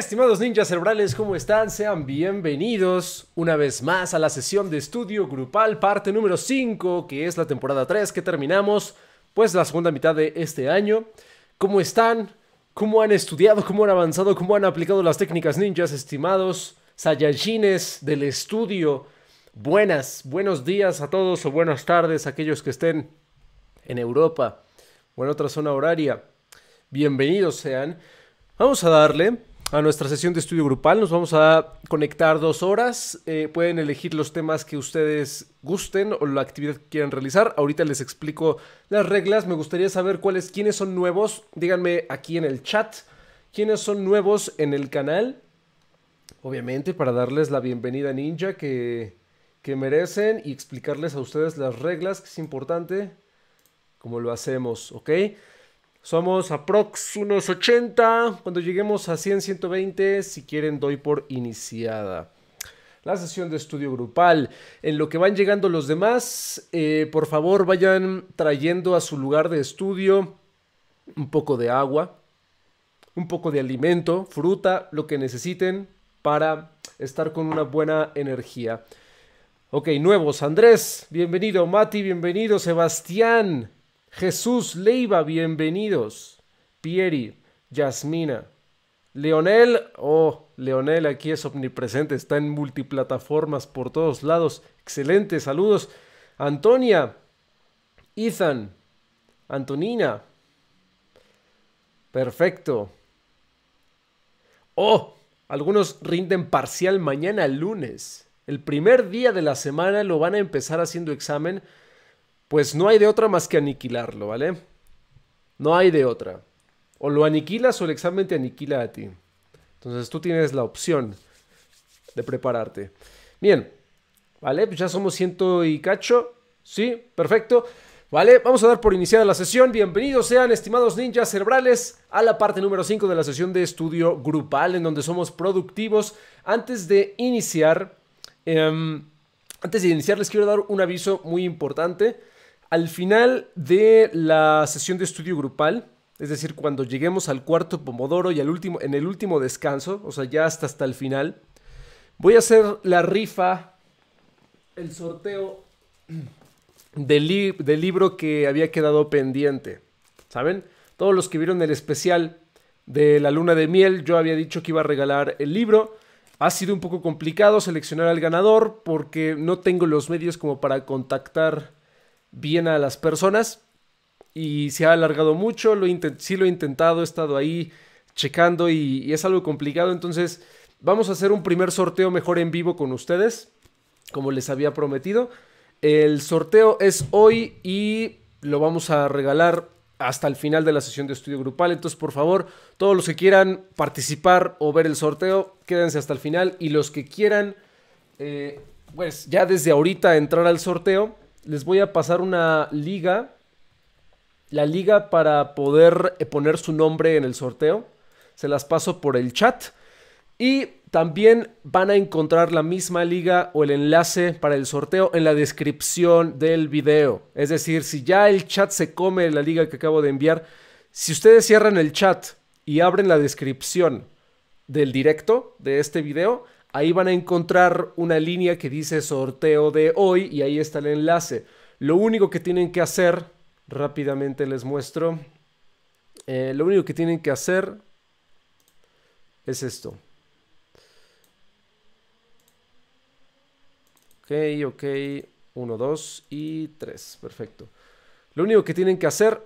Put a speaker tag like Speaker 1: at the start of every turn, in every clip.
Speaker 1: Estimados ninjas cerebrales, ¿cómo están? Sean bienvenidos una vez más a la sesión de estudio grupal, parte número 5, que es la temporada 3 que terminamos, pues la segunda mitad de este año. ¿Cómo están? ¿Cómo han estudiado? ¿Cómo han avanzado? ¿Cómo han aplicado las técnicas ninjas, estimados Saiyajines del estudio? Buenas, buenos días a todos o buenas tardes a aquellos que estén en Europa o en otra zona horaria. Bienvenidos sean. Vamos a darle a nuestra sesión de estudio grupal. Nos vamos a conectar dos horas. Eh, pueden elegir los temas que ustedes gusten o la actividad que quieran realizar. Ahorita les explico las reglas. Me gustaría saber cuáles, quiénes son nuevos. Díganme aquí en el chat quiénes son nuevos en el canal. Obviamente para darles la bienvenida ninja que, que merecen y explicarles a ustedes las reglas, que es importante, como lo hacemos, ¿ok? Somos aprox unos 80. Cuando lleguemos a 100, 120, si quieren doy por iniciada. La sesión de estudio grupal. En lo que van llegando los demás, eh, por favor vayan trayendo a su lugar de estudio un poco de agua, un poco de alimento, fruta, lo que necesiten para estar con una buena energía. Ok, nuevos. Andrés, bienvenido. Mati, bienvenido. Sebastián, Jesús Leiva, bienvenidos. Pieri, Yasmina. Leonel, oh, Leonel aquí es omnipresente, está en multiplataformas por todos lados. Excelente, saludos. Antonia, Ethan, Antonina. Perfecto. Oh, algunos rinden parcial mañana lunes. El primer día de la semana lo van a empezar haciendo examen pues no hay de otra más que aniquilarlo, ¿vale? No hay de otra. O lo aniquilas o el examen te aniquila a ti. Entonces tú tienes la opción de prepararte. Bien, ¿vale? Pues ya somos ciento y cacho. Sí, perfecto. Vale, vamos a dar por iniciada la sesión. Bienvenidos sean, estimados ninjas cerebrales, a la parte número 5 de la sesión de estudio grupal, en donde somos productivos. Antes de iniciar, em, antes de iniciar, les quiero dar un aviso muy importante. Al final de la sesión de estudio grupal, es decir, cuando lleguemos al cuarto pomodoro y al último, en el último descanso, o sea, ya hasta, hasta el final, voy a hacer la rifa, el sorteo del, del libro que había quedado pendiente. ¿Saben? Todos los que vieron el especial de la luna de miel, yo había dicho que iba a regalar el libro. Ha sido un poco complicado seleccionar al ganador porque no tengo los medios como para contactar bien a las personas y se ha alargado mucho, lo sí lo he intentado, he estado ahí checando y, es algo complicado, entonces vamos a hacer un primer sorteo mejor en vivo con ustedes, como les había prometido. El sorteo es hoy y lo vamos a regalar hasta el final de la sesión de estudio grupal. Entonces, por favor, todos los que quieran participar o ver el sorteo, quédense hasta el final. Y los que quieran, eh, pues ya desde ahorita entrar al sorteo, les voy a pasar una liga. La liga para poder eh, poner su nombre en el sorteo. Se las paso por el chat. Y también van a encontrar la misma liga o el enlace para el sorteo en la descripción del video. Es decir, si ya el chat se come la liga que acabo de enviar, si ustedes cierran el chat y abren la descripción del directo de este video, Ahí van a encontrar una línea que dice sorteo de hoy y ahí está el enlace. Lo único que tienen que hacer, rápidamente les muestro, eh, lo único que tienen que hacer es esto. Ok, ok, 1, 2 y 3, perfecto. Lo único que tienen que hacer...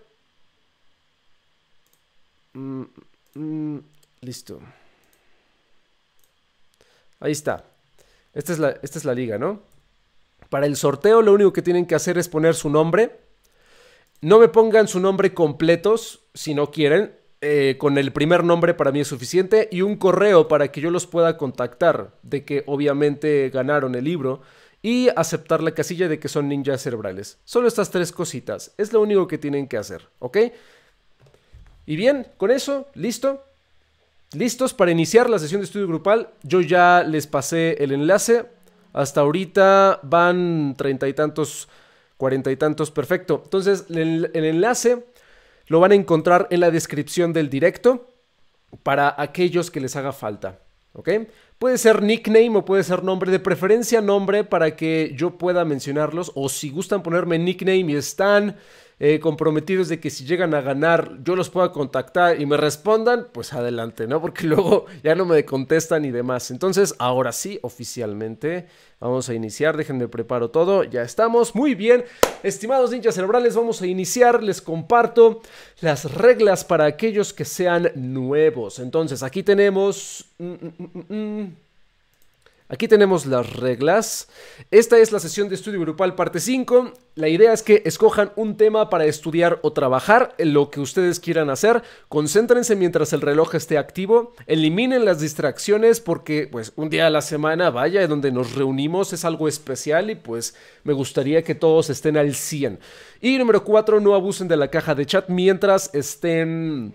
Speaker 1: Mm, mm, listo. Ahí está. Esta es, la, esta es la liga, ¿no? Para el sorteo lo único que tienen que hacer es poner su nombre. No me pongan su nombre completos si no quieren. Eh, con el primer nombre para mí es suficiente. Y un correo para que yo los pueda contactar. De que obviamente ganaron el libro. Y aceptar la casilla de que son ninjas cerebrales. Solo estas tres cositas. Es lo único que tienen que hacer. ¿Ok? Y bien, con eso, listo. ¿Listos para iniciar la sesión de estudio grupal? Yo ya les pasé el enlace. Hasta ahorita van treinta y tantos, cuarenta y tantos, perfecto. Entonces, el, enlace lo van a encontrar en la descripción del directo. para aquellos que les haga falta. ¿Ok? Puede ser nickname o puede ser nombre, de preferencia nombre para que yo pueda mencionarlos. O si gustan ponerme nickname y están eh, comprometidos de que si llegan a ganar yo los pueda contactar y me respondan, pues adelante, ¿no? Porque luego ya no me contestan y demás. Entonces, ahora sí, oficialmente vamos a iniciar. Déjenme preparo todo. Ya estamos. Muy bien. Estimados ninjas cerebrales, vamos a iniciar. Les comparto las reglas para aquellos que sean nuevos. Entonces, aquí tenemos... Mm, mm, mm, Aquí tenemos las reglas. Esta es la sesión de estudio grupal parte 5. La idea es que escojan un tema para estudiar o trabajar lo que ustedes quieran hacer. Concéntrense mientras el reloj esté activo. Eliminen las distracciones porque pues un día a la semana, vaya, donde nos reunimos es algo especial y pues me gustaría que todos estén al 100. Y número 4, no abusen de la caja de chat mientras estén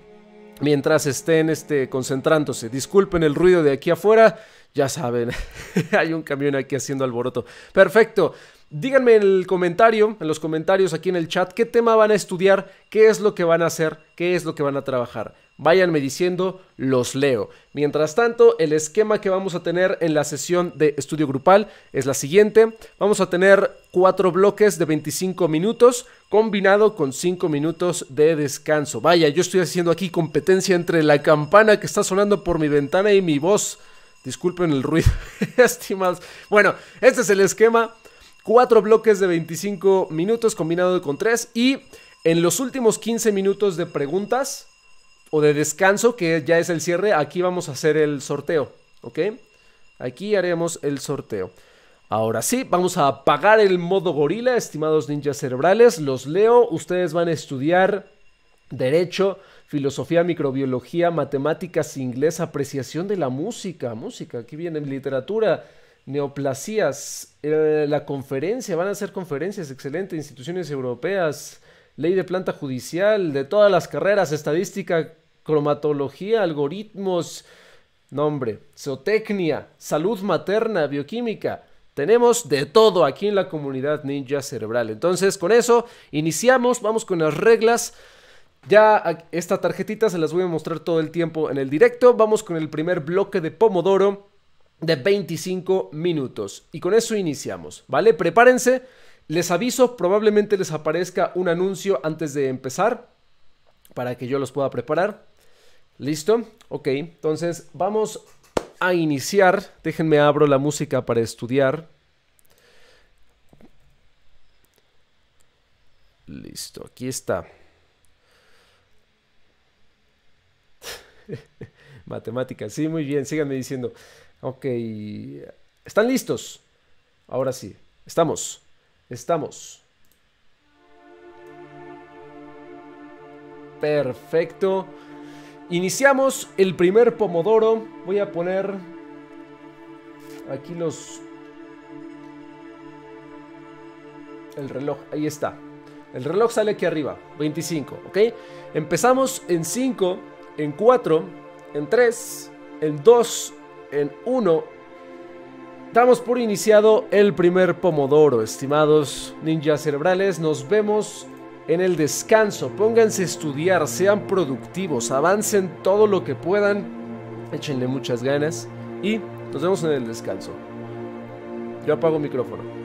Speaker 1: mientras estén este, concentrándose. Disculpen el ruido de aquí afuera. Ya saben, hay un camión aquí haciendo alboroto. Perfecto. Díganme en el comentario, en los comentarios aquí en el chat, qué tema van a estudiar, qué es lo que van a hacer, qué es lo que van a trabajar. Váyanme diciendo, los leo. Mientras tanto, el esquema que vamos a tener en la sesión de estudio grupal es la siguiente. Vamos a tener cuatro bloques de 25 minutos combinado con 5 minutos de descanso. Vaya, yo estoy haciendo aquí competencia entre la campana que está sonando por mi ventana y mi voz. Disculpen el ruido, estimados. Bueno, este es el esquema. Cuatro bloques de 25 minutos combinado con 3 y en los últimos 15 minutos de preguntas o de descanso, que ya es el cierre, aquí vamos a hacer el sorteo, ¿ok? Aquí haremos el sorteo. Ahora sí, vamos a apagar el modo gorila, estimados ninjas cerebrales. Los leo, ustedes van a estudiar derecho, filosofía, microbiología, matemáticas, inglés, apreciación de la música, música, aquí viene literatura, neoplasías, eh, la conferencia, van a ser conferencias, excelente, instituciones europeas, ley de planta judicial, de todas las carreras, estadística, cromatología, algoritmos, nombre, zootecnia, salud materna, bioquímica. Tenemos de todo aquí en la comunidad ninja cerebral. Entonces, con eso iniciamos, vamos con las reglas. Ya esta tarjetita se las voy a mostrar todo el tiempo en el directo. Vamos con el primer bloque de Pomodoro de 25 minutos. Y con eso iniciamos, ¿vale? Prepárense. Les aviso, probablemente les aparezca un anuncio antes de empezar para que yo los pueda preparar. ¿Listo? Ok, entonces vamos a iniciar. Déjenme abro la música para estudiar. Listo, aquí está. Matemáticas, sí, muy bien, síganme diciendo. Ok, ¿están listos? Ahora sí, estamos, estamos. Perfecto. Iniciamos el primer pomodoro. Voy a poner aquí los... El reloj, ahí está. El reloj sale aquí arriba, 25, ¿ok? Empezamos en 5 en 4, en 3, en 2, en 1. Damos por iniciado el primer pomodoro, estimados ninjas cerebrales. Nos vemos en el descanso. Pónganse a estudiar, sean productivos, avancen todo lo que puedan, échenle muchas ganas y nos vemos en el descanso. Yo apago micrófono.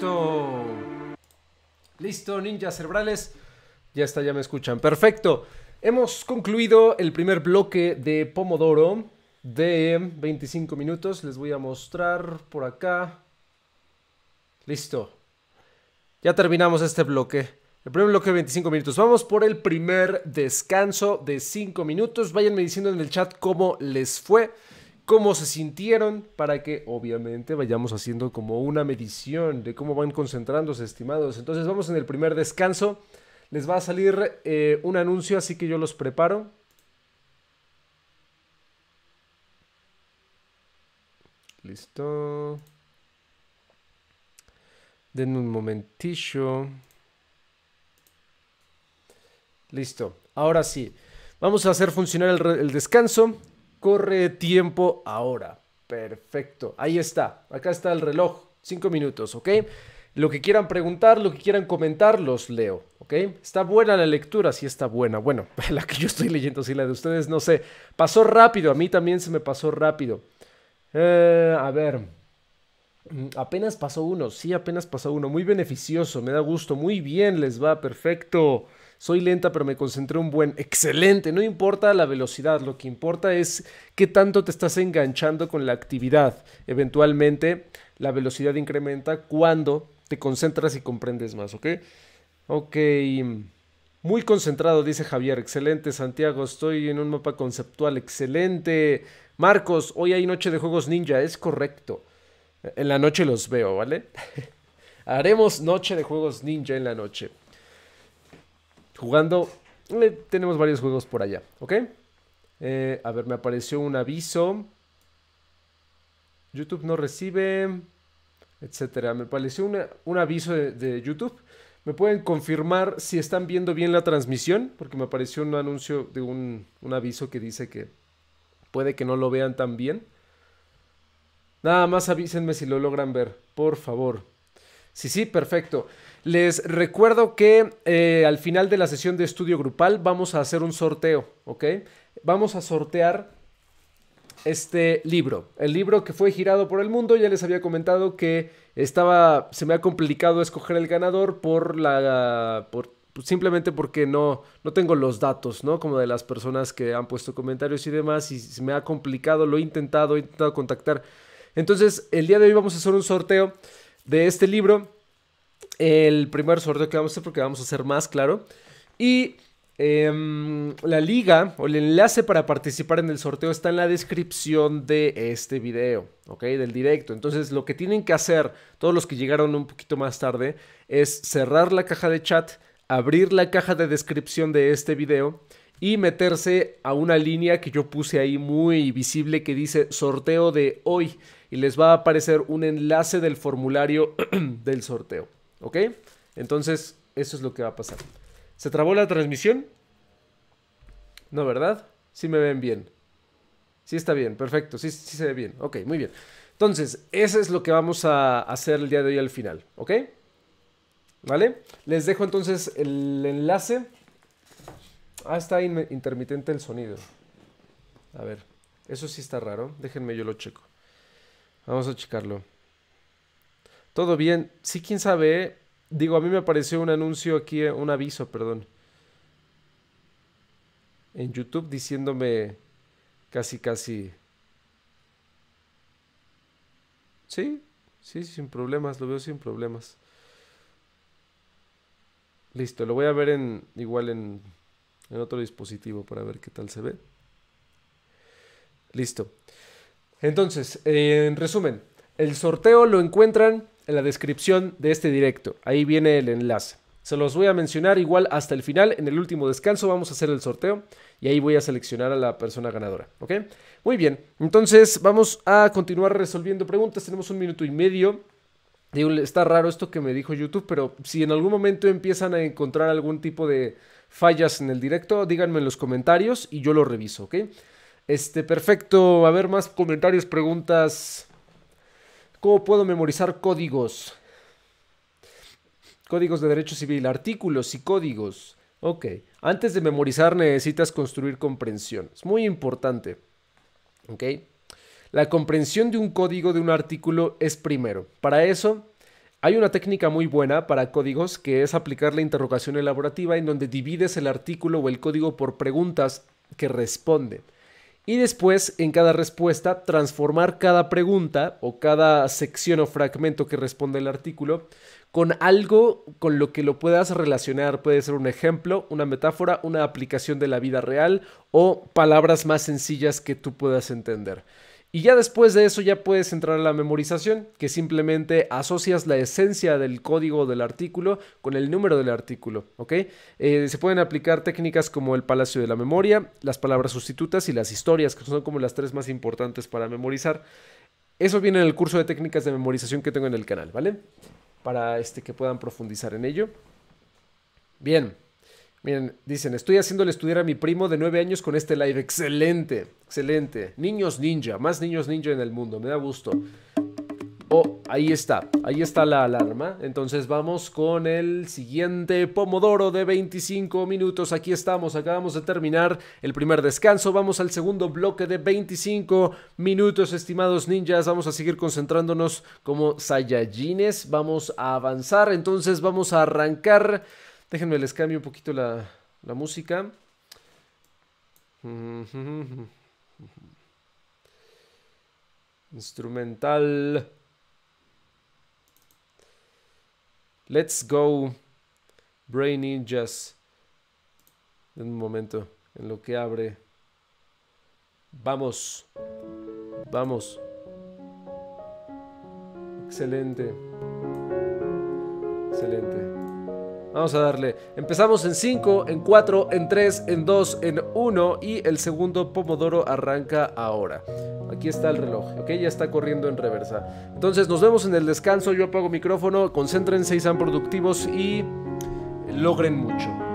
Speaker 1: Listo. Listo, ninjas cerebrales. Ya está, ya me escuchan. Perfecto. Hemos concluido el primer bloque de Pomodoro de 25 minutos. Les voy a mostrar por acá. Listo. Ya terminamos este bloque. El primer bloque de 25 minutos. Vamos por el primer descanso de 5 minutos. Váyanme diciendo en el chat cómo les fue, cómo se sintieron, para que obviamente vayamos haciendo como una medición de cómo van concentrándose, estimados. Entonces vamos en el primer descanso. Les va a salir eh, un anuncio, así que yo los preparo. Listo. Den un momentillo. Listo. Ahora sí. Vamos a hacer funcionar el, el, descanso. Corre tiempo ahora. Perfecto. Ahí está. Acá está el reloj. Cinco minutos, ¿ok? Lo que quieran preguntar, lo que quieran comentar, los leo, ¿ok? Está buena la lectura, sí está buena. Bueno, la que yo estoy leyendo, sí, la de ustedes, no sé. Pasó rápido, a mí también se me pasó rápido. Eh, a ver, mm, apenas pasó uno, sí, apenas pasó uno. Muy beneficioso, me da gusto, muy bien, les va, perfecto. Soy lenta, pero me concentré un buen. Excelente, no importa la velocidad, lo que importa es qué tanto te estás enganchando con la actividad. Eventualmente, la velocidad incrementa cuando te concentras y comprendes más, ¿ok? Ok. Muy concentrado, dice Javier. Excelente, Santiago. Estoy en un mapa conceptual. Excelente. Marcos, hoy hay noche de juegos ninja. Es correcto. En la noche los veo, ¿vale? Haremos noche de juegos ninja en la noche. Jugando. Tenemos varios juegos por allá, ¿ok? Eh, a ver, me apareció un aviso. YouTube no recibe etcétera. Me pareció un aviso de, YouTube. ¿Me pueden confirmar si están viendo bien la transmisión? Porque me apareció un anuncio de un, un aviso que dice que puede que no lo vean tan bien. Nada más avísenme si lo logran ver, por favor. Sí, sí, perfecto. Les recuerdo que eh, al final de la sesión de estudio grupal vamos a hacer un sorteo, ¿ok? Vamos a sortear este libro. El libro que fue girado por el mundo, ya les había comentado que estaba, se me ha complicado escoger el ganador por la, por, simplemente porque no, no tengo los datos, ¿no? Como de las personas que han puesto comentarios y demás, y se me ha complicado, lo he intentado, he intentado contactar. Entonces, el día de hoy vamos a hacer un sorteo de este libro. El primer sorteo que vamos a hacer, porque vamos a hacer más, claro. Y Em, la liga o el enlace para participar en el sorteo está en la descripción de este video, ¿ok? Del directo. Entonces lo que tienen que hacer todos los que llegaron un poquito más tarde es cerrar la caja de chat, abrir la caja de descripción de este video y meterse a una línea que yo puse ahí muy visible que dice sorteo de hoy y les va a aparecer un enlace del formulario del sorteo, ¿ok? Entonces eso es lo que va a pasar. ¿Se trabó la transmisión? No, ¿verdad? Sí me ven bien. Sí está bien, perfecto. Sí, se ve bien. Ok, muy bien. Entonces, eso es lo que vamos a hacer el día de hoy al final. ¿Ok? ¿Vale? Les dejo entonces el enlace. Ah, está intermitente el sonido. A ver, eso sí está raro. Déjenme, yo lo checo. Vamos a checarlo. Todo bien. Sí, quién sabe. Digo, a mí me apareció un anuncio aquí, un aviso, perdón. En YouTube diciéndome casi, casi... Sí, sí, sin problemas, lo veo sin problemas. Listo, lo voy a ver en igual en, en otro dispositivo para ver qué tal se ve. Listo. Entonces, en resumen, el sorteo lo encuentran en la descripción de este directo. Ahí viene el enlace. Se los voy a mencionar igual hasta el final. En el último descanso vamos a hacer el sorteo y ahí voy a seleccionar a la persona ganadora. ¿Ok? Muy bien. Entonces vamos a continuar resolviendo preguntas. Tenemos un minuto y medio. Está raro esto que me dijo YouTube, pero si en algún momento empiezan a encontrar algún tipo de fallas en el directo, díganme en los comentarios y yo lo reviso, ¿ok? Este, perfecto. A ver, más comentarios, preguntas. ¿Cómo puedo memorizar códigos? Códigos de derecho civil, artículos y códigos. Ok, antes de memorizar necesitas construir comprensión. Es muy importante. Ok, la comprensión de un código de un artículo es primero. Para eso Hay una técnica muy buena para códigos que es aplicar la interrogación elaborativa en donde divides el artículo o el código por preguntas que responde. Y después, en cada respuesta, transformar cada pregunta o cada sección o fragmento que responde el artículo con algo con lo que lo puedas relacionar. Puede ser un ejemplo, una metáfora, una aplicación de la vida real o palabras más sencillas que tú puedas entender. Y ya después de eso ya puedes entrar a la memorización, que simplemente asocias la esencia del código del artículo con el número del artículo, ¿ok? Eh, se pueden aplicar técnicas como el palacio de la memoria, las palabras sustitutas y las historias, que son como las tres más importantes para memorizar. Eso viene en el curso de técnicas de memorización que tengo en el canal, ¿vale? Para este, que puedan profundizar en ello. Bien. Miren, dicen, estoy haciéndole estudiar a mi primo de 9 años con este live. Excelente, excelente. Niños ninja, más niños ninja en el mundo, me da gusto. Oh, ahí está, ahí está la alarma. Entonces vamos con el siguiente pomodoro de 25 minutos. Aquí estamos, acabamos de terminar el primer descanso. Vamos al segundo bloque de 25 minutos, estimados ninjas. Vamos a seguir concentrándonos como Saiyajines. Vamos a avanzar, entonces vamos a arrancar Déjenme les cambio un poquito la, la música. Instrumental. Let's go. Brain Ninjas. En un momento, en lo que abre. Vamos. Vamos. Excelente. Excelente. Vamos a darle. Empezamos en 5, en 4, en 3, en 2, en 1 y el segundo pomodoro arranca ahora. Aquí está el reloj, ¿ok? Ya está corriendo en reversa. Entonces nos vemos en el descanso, yo apago micrófono, concéntrense y sean productivos y logren mucho.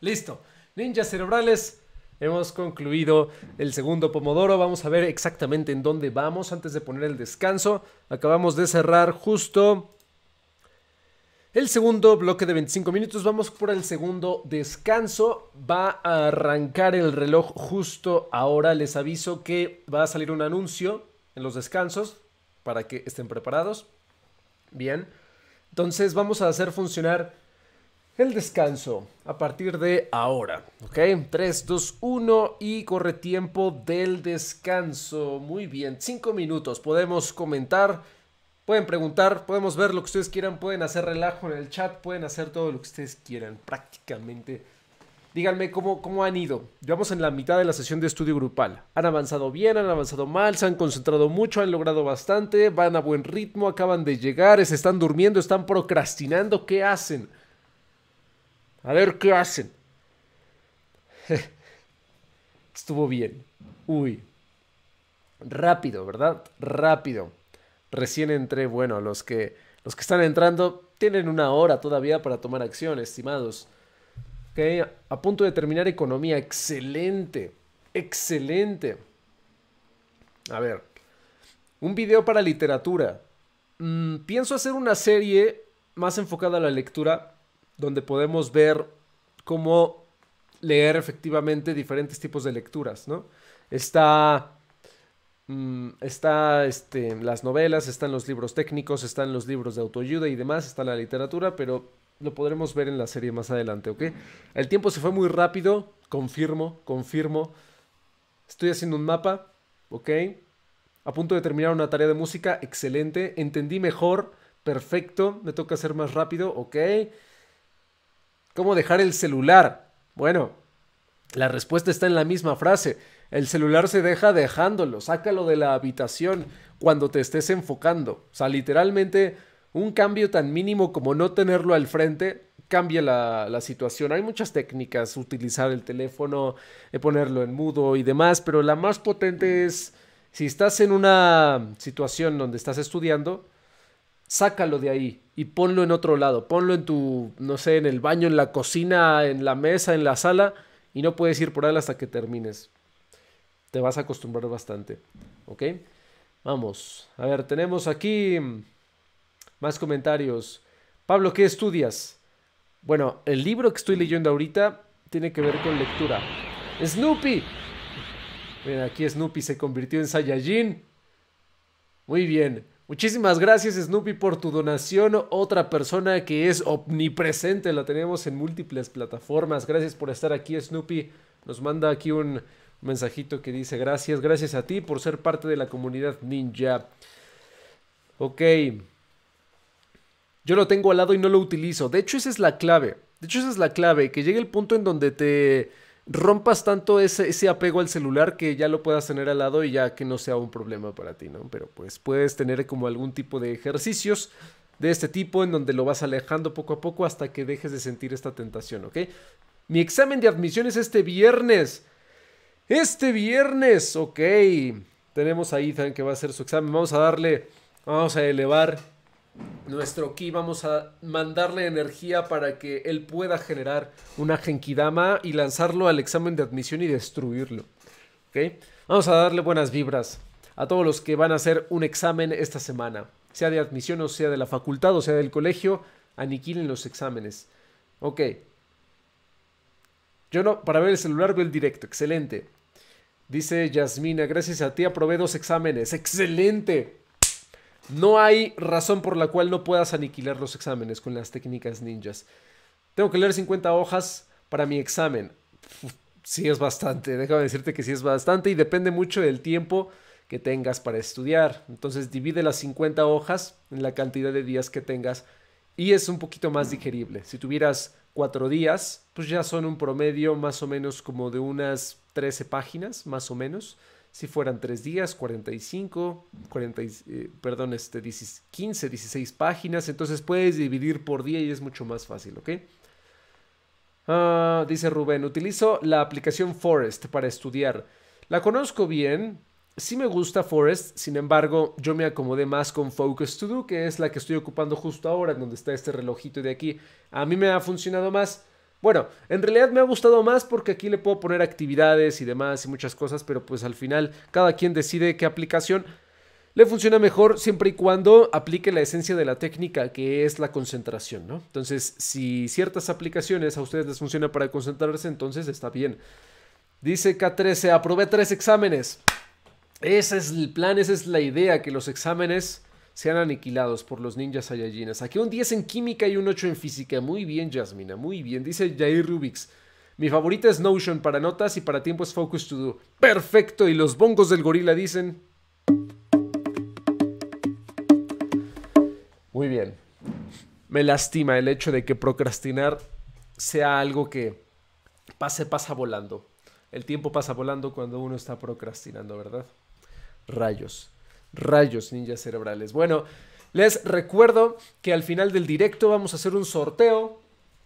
Speaker 1: Listo. Ninjas cerebrales. Hemos concluido el segundo pomodoro. Vamos a ver exactamente en dónde vamos antes de poner el descanso. Acabamos de cerrar justo el segundo bloque de 25 minutos. Vamos por el segundo descanso. Va a arrancar el reloj justo ahora. Les aviso que va a salir un anuncio en los descansos para que estén preparados. Bien. Entonces vamos a hacer funcionar el descanso a partir de ahora. ¿Ok? 3, 2, 1 y corre tiempo del descanso. Muy bien, 5 minutos. Podemos comentar, pueden preguntar, podemos ver lo que ustedes quieran, pueden hacer relajo en el chat, pueden hacer todo lo que ustedes quieran prácticamente. Díganme cómo, cómo han ido. Llevamos en la mitad de la sesión de estudio grupal. ¿Han avanzado bien? ¿Han avanzado mal? ¿Se han concentrado mucho? ¿Han logrado bastante? ¿Van a buen ritmo? ¿Acaban de llegar? ¿Se están durmiendo? ¿Están procrastinando? ¿Qué hacen? A ver qué hacen. Estuvo bien. Uy. Rápido, ¿verdad? Rápido. Recién entré. Bueno, los que, los que están entrando tienen una hora todavía para tomar acción, estimados. Ok, a punto de terminar economía. Excelente. Excelente. A ver. Un video para literatura. Mm, pienso hacer una serie más enfocada a la lectura donde podemos ver cómo leer efectivamente diferentes tipos de lecturas, ¿no? Está, mm, está este, las novelas, están los libros técnicos, están los libros de autoayuda y demás, está la literatura, pero lo podremos ver en la serie más adelante, ¿ok? El tiempo se fue muy rápido, confirmo, confirmo. Estoy haciendo un mapa, ¿ok? A punto de terminar una tarea de música, excelente. Entendí mejor, perfecto. Me toca hacer más rápido, ¿ok? ¿Cómo dejar el celular? Bueno, la respuesta está en la misma frase. El celular se deja dejándolo, sácalo de la habitación cuando te estés enfocando. O sea, literalmente un cambio tan mínimo como no tenerlo al frente cambia la, situación. Hay muchas técnicas, utilizar el teléfono, eh, ponerlo en mudo y demás, pero la más potente es si estás en una situación donde estás estudiando, sácalo de ahí y ponlo en otro lado. Ponlo en tu, no sé, en el baño, en la cocina, en la mesa, en la sala y no puedes ir por él hasta que termines. Te vas a acostumbrar bastante. ¿Ok? Vamos. A ver, tenemos aquí más comentarios. Pablo, ¿qué estudias? Bueno, el libro que estoy leyendo ahorita tiene que ver con lectura. Snoopy. Mira, aquí Snoopy se convirtió en Saiyajin. Muy bien. Muchísimas gracias Snoopy por tu donación. Otra persona que es omnipresente, la tenemos en múltiples plataformas. Gracias por estar aquí Snoopy. Nos manda aquí un mensajito que dice gracias, gracias a ti por ser parte de la comunidad ninja. Ok. Yo lo tengo al lado y no lo utilizo. De hecho esa es la clave. De hecho esa es la clave. Que llegue el punto en donde te rompas tanto ese, ese, apego al celular que ya lo puedas tener al lado y ya que no sea un problema para ti, ¿no? Pero pues puedes tener como algún tipo de ejercicios de este tipo en donde lo vas alejando poco a poco hasta que dejes de sentir esta tentación, ¿ok? Mi examen de admisión es este viernes. Este viernes, ok. Tenemos ahí también que va a ser su examen. Vamos a darle, vamos a elevar nuestro ki, vamos a mandarle energía para que él pueda generar una genkidama y lanzarlo al examen de admisión y destruirlo. ¿Ok? Vamos a darle buenas vibras a todos los que van a hacer un examen esta semana, sea de admisión o sea de la facultad o sea del colegio, aniquilen los exámenes. Ok. Yo no, para ver el celular veo el directo, excelente. Dice Yasmina, gracias a ti aprobé dos exámenes, excelente. No hay razón por la cual no puedas aniquilar los exámenes con las técnicas ninjas. Tengo que leer 50 hojas para mi examen. sí es bastante, déjame decirte que sí es bastante y depende mucho del tiempo que tengas para estudiar. Entonces divide las 50 hojas en la cantidad de días que tengas y es un poquito más digerible. Si tuvieras cuatro días, pues ya son un promedio más o menos como de unas 13 páginas, más o menos si fueran tres días, 45, 40, eh, perdón, este, 15, 16 páginas, entonces puedes dividir por día y es mucho más fácil, ¿ok? Ah, dice Rubén, utilizo la aplicación Forest para estudiar. La conozco bien, sí me gusta Forest, sin embargo, yo me acomodé más con Focus To Do, que es la que estoy ocupando justo ahora, donde está este relojito de aquí. A mí me ha funcionado más, Bueno, en realidad me ha gustado más porque aquí le puedo poner actividades y demás y muchas cosas, pero pues al final cada quien decide qué aplicación le funciona mejor siempre y cuando aplique la esencia de la técnica, que es la concentración, ¿no? Entonces, si ciertas aplicaciones a ustedes les funcionan para concentrarse, entonces está bien. Dice K13, aprobé tres exámenes. Ese es el plan, esa es la idea, que los exámenes sean aniquilados por los ninjas Saiyajines. Aquí un 10 en química y un 8 en física. Muy bien, Jasmina, muy bien. Dice Jair Rubix. Mi favorita es Notion para notas y para tiempo es Focus to Do. Perfecto, y los bongos del gorila dicen... Muy bien. Me lastima el hecho de que procrastinar sea algo que pase, pasa volando. El tiempo pasa volando cuando uno está procrastinando, ¿verdad? Rayos. Rayos ninjas cerebrales. Bueno, les recuerdo que al final del directo vamos a hacer un sorteo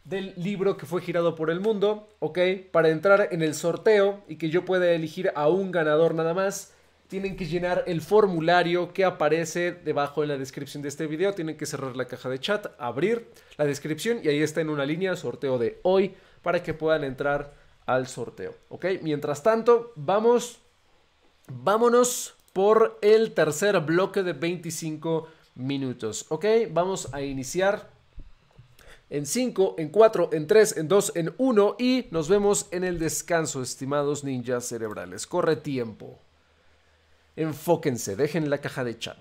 Speaker 1: del libro que fue girado por el mundo, ¿ok? Para entrar en el sorteo y que yo pueda elegir a un ganador nada más, tienen que llenar el formulario que aparece debajo en la descripción de este video. Tienen que cerrar la caja de chat, abrir la descripción y ahí está en una línea sorteo de hoy para que puedan entrar al sorteo. ¿Ok? Mientras tanto, vamos, vámonos por el tercer bloque de 25 minutos. ¿Ok? Vamos a iniciar en 5, en 4, en 3, en 2, en 1 y nos vemos en el descanso, estimados ninjas cerebrales. Corre tiempo. Enfóquense, dejen la caja de chat.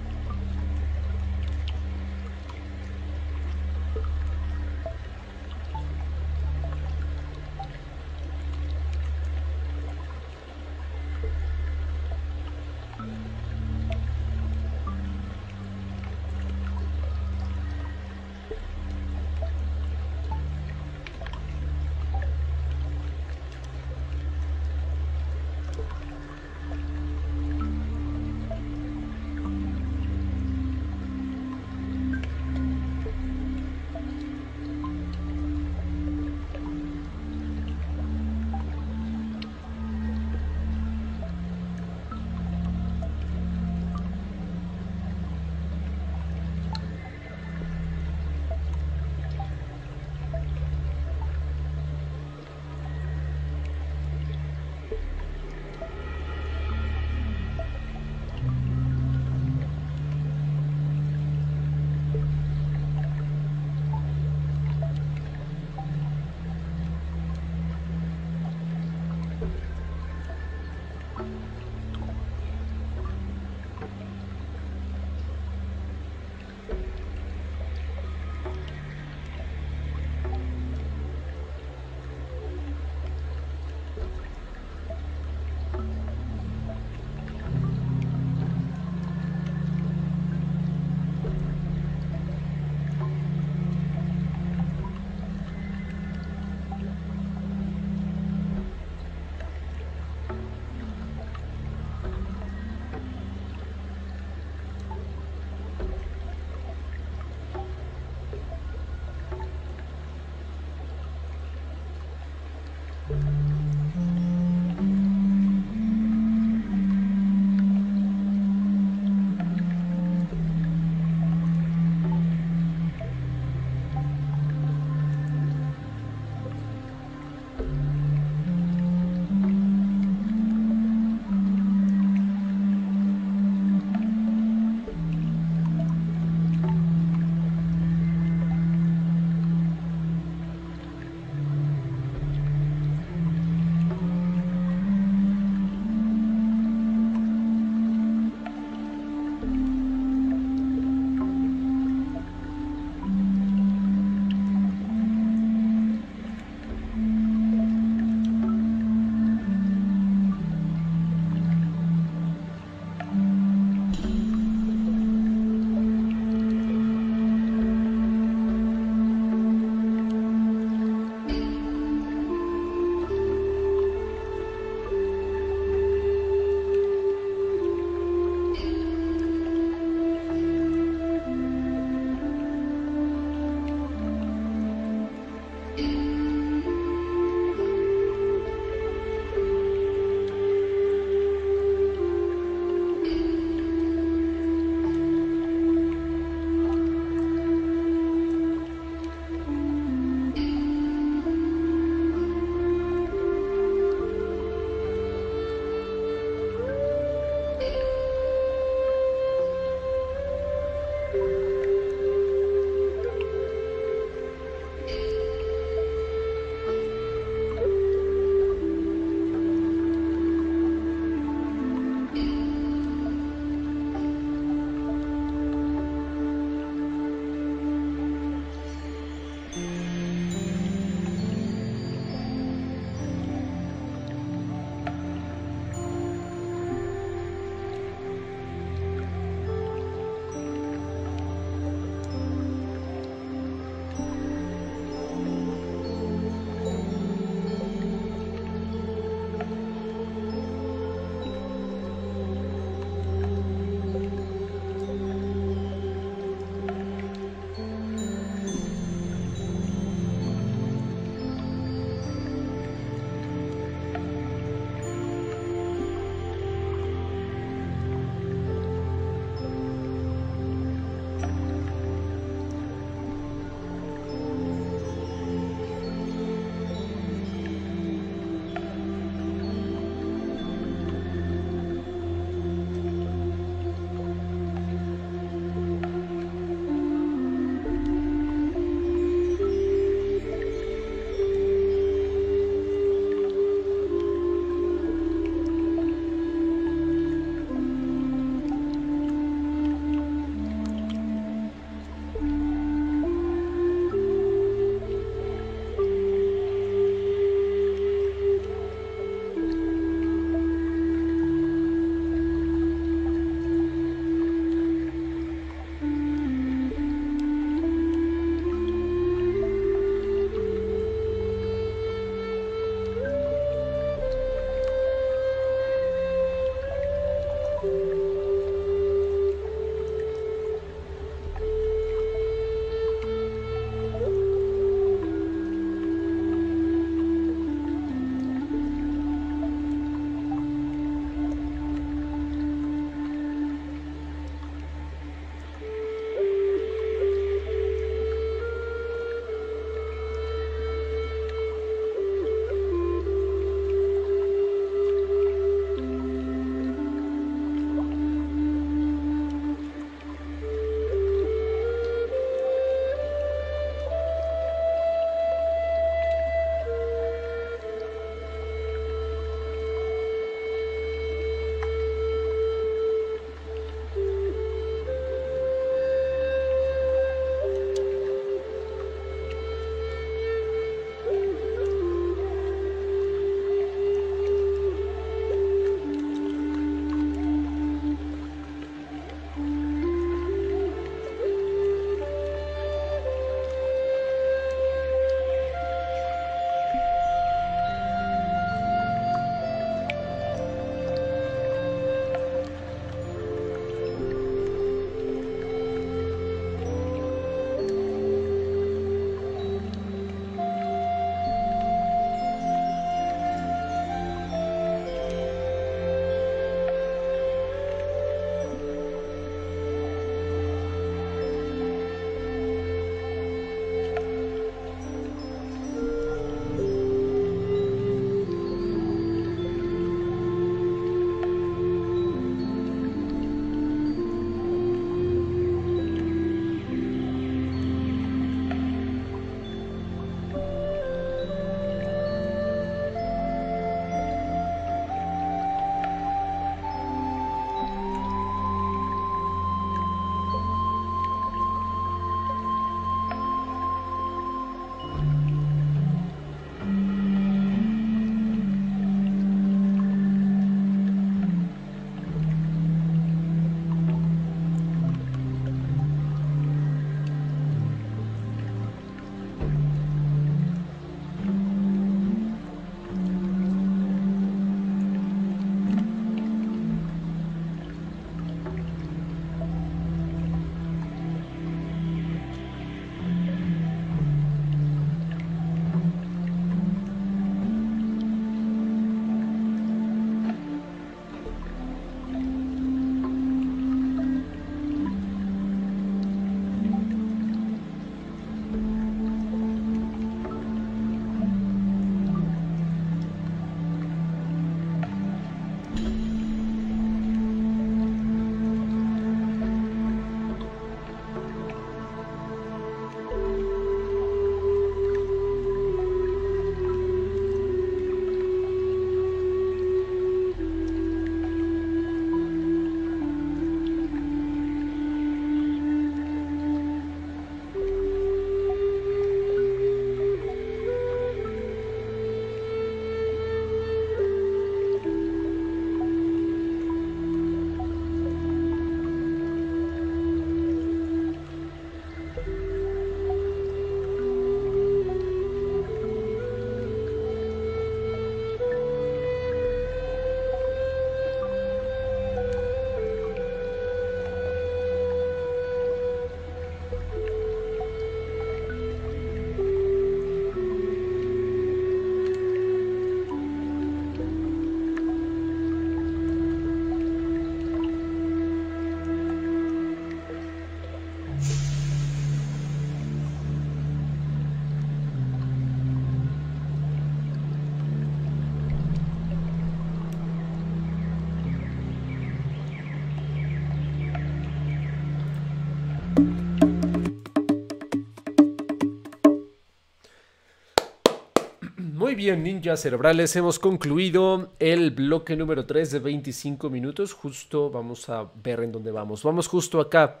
Speaker 1: Ninjas cerebrales, hemos concluido el bloque número 3 de 25 minutos. Justo vamos a ver en dónde vamos. Vamos justo acá.